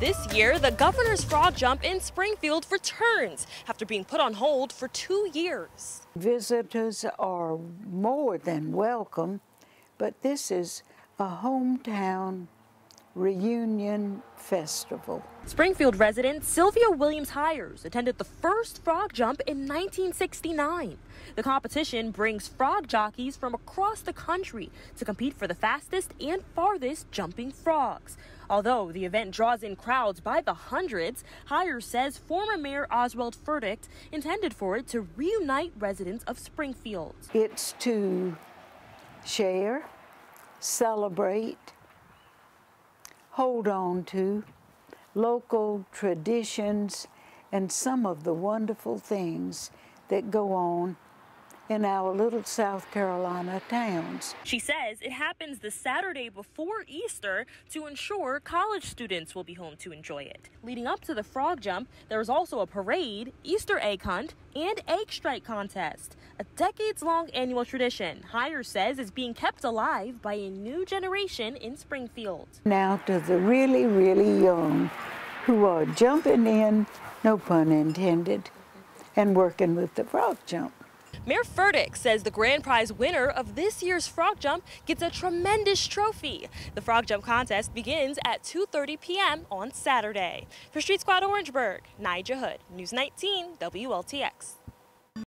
This year, the governor's frog jump in Springfield returns after being put on hold for two years. Visitors are more than welcome, but this is a hometown reunion festival. Springfield resident Sylvia Williams Hires attended the first frog jump in 1969. The competition brings frog jockeys from across the country to compete for the fastest and farthest jumping frogs. Although the event draws in crowds by the hundreds, Hires says former Mayor Oswald Furtick intended for it to reunite residents of Springfield. It's to share, celebrate, hold on to local traditions and some of the wonderful things that go on in our little South Carolina towns. She says it happens the Saturday before Easter to ensure college students will be home to enjoy it. Leading up to the frog jump, there is also a parade, Easter egg hunt, and egg strike contest. A decades long annual tradition, Hires says is being kept alive by a new generation in Springfield. Now to the really, really young who are jumping in, no pun intended, and working with the frog jump. Mayor Furtick says the grand prize winner of this year's frog jump gets a tremendous trophy. The frog jump contest begins at 2.30 p.m. on Saturday. For Street Squad Orangeburg, Nija Hood, News 19 WLTX.